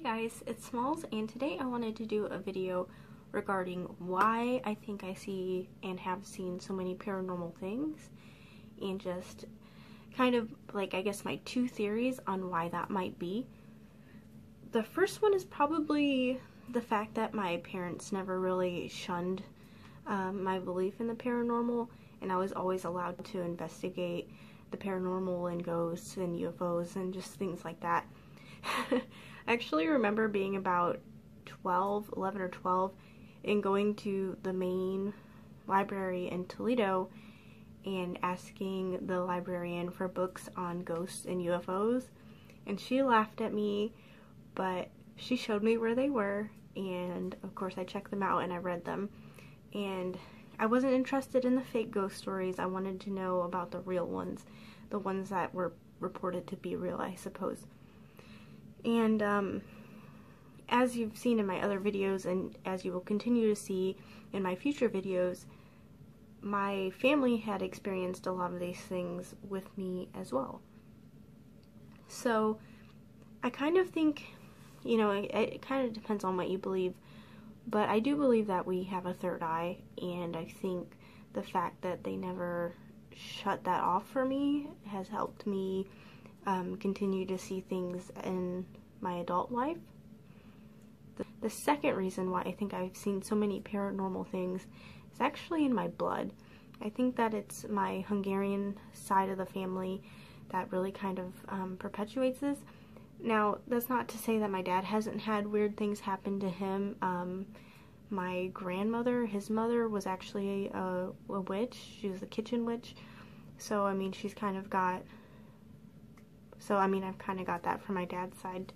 guys, it's Smalls and today I wanted to do a video regarding why I think I see and have seen so many paranormal things and just kind of like I guess my two theories on why that might be. The first one is probably the fact that my parents never really shunned um, my belief in the paranormal and I was always allowed to investigate the paranormal and ghosts and UFOs and just things like that. I actually remember being about 12, 11 or 12 and going to the main library in Toledo and asking the librarian for books on ghosts and UFOs. And she laughed at me, but she showed me where they were. And of course, I checked them out and I read them. And I wasn't interested in the fake ghost stories. I wanted to know about the real ones, the ones that were reported to be real, I suppose. And um, as you've seen in my other videos and as you will continue to see in my future videos, my family had experienced a lot of these things with me as well. So I kind of think, you know, it, it kind of depends on what you believe, but I do believe that we have a third eye, and I think the fact that they never shut that off for me has helped me um, continue to see things in my adult life. The, the second reason why I think I've seen so many paranormal things is actually in my blood. I think that it's my Hungarian side of the family that really kind of um, perpetuates this. Now, that's not to say that my dad hasn't had weird things happen to him. Um, my grandmother, his mother, was actually a, a witch. She was a kitchen witch. So, I mean, she's kind of got so, I mean, I've kind of got that from my dad's side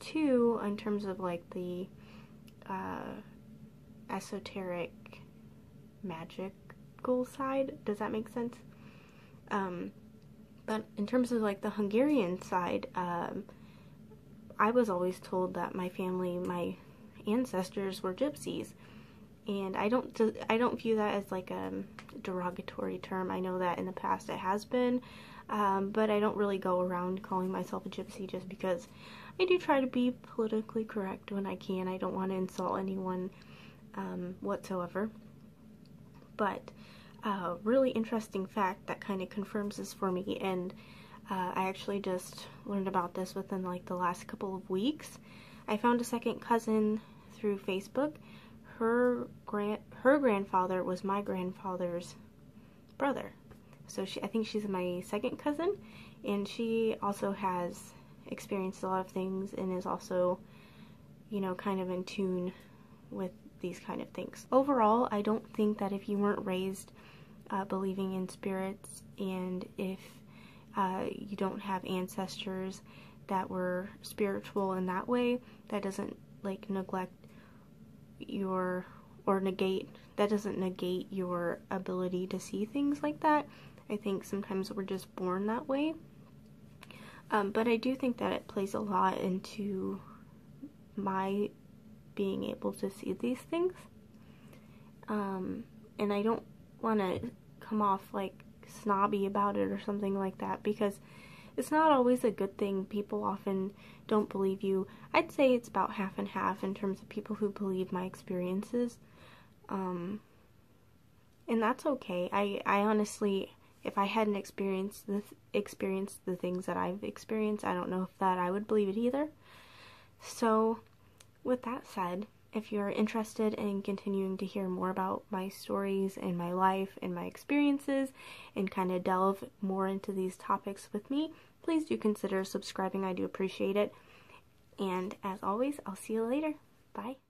too, in terms of like the uh, esoteric magical side. Does that make sense? Um, but in terms of like the Hungarian side, um, I was always told that my family, my ancestors were gypsies. And I don't, I don't view that as like a derogatory term. I know that in the past it has been, um, but I don't really go around calling myself a gypsy just because I do try to be politically correct when I can. I don't want to insult anyone um, whatsoever. But a uh, really interesting fact that kind of confirms this for me, and uh, I actually just learned about this within like the last couple of weeks. I found a second cousin through Facebook. Her grand her grandfather was my grandfather's brother. So she, I think she's my second cousin, and she also has experienced a lot of things and is also, you know, kind of in tune with these kind of things. Overall, I don't think that if you weren't raised uh, believing in spirits and if uh, you don't have ancestors that were spiritual in that way, that doesn't like neglect your or negate that doesn't negate your ability to see things like that. I think sometimes we're just born that way. Um, but I do think that it plays a lot into my being able to see these things. Um, and I don't want to come off like snobby about it or something like that because it's not always a good thing. People often don't believe you. I'd say it's about half and half in terms of people who believe my experiences. Um, and that's okay. I, I honestly if I hadn't experienced the experienced the things that I've experienced, I don't know if that I would believe it either. So, with that said, if you're interested in continuing to hear more about my stories and my life and my experiences and kind of delve more into these topics with me, please do consider subscribing. I do appreciate it. And as always, I'll see you later. Bye.